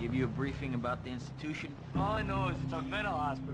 give you a briefing about the institution? All I know is it's a mental hospital.